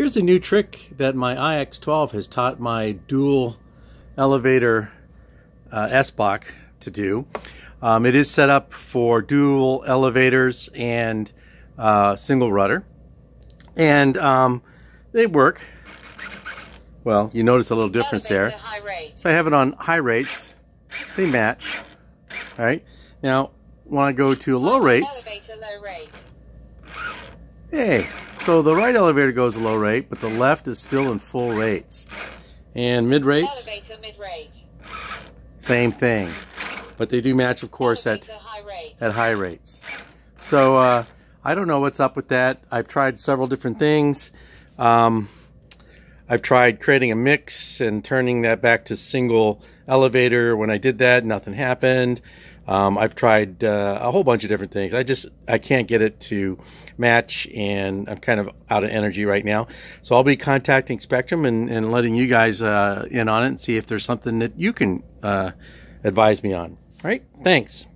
Here's a new trick that my IX12 has taught my dual elevator uh, S-Block to do. Um, it is set up for dual elevators and uh, single rudder. And um, they work. Well, you notice a little difference Elevator, there. high rate. If I have it on high rates, they match. All right. Now, when I go to low rates, Elevator, low rate. hey, so the right elevator goes low rate, but the left is still in full rates. And mid rates, Elevator, mid rate. same thing. But they do match, of course, at, high rate. at high rates. So uh, I don't know what's up with that. I've tried several different things. Um, I've tried creating a mix and turning that back to single elevator. When I did that, nothing happened. Um, I've tried uh, a whole bunch of different things. I just I can't get it to match, and I'm kind of out of energy right now. So I'll be contacting Spektrum and, and letting you guys uh, in on it and see if there's something that you can uh, advise me on. All right, thanks.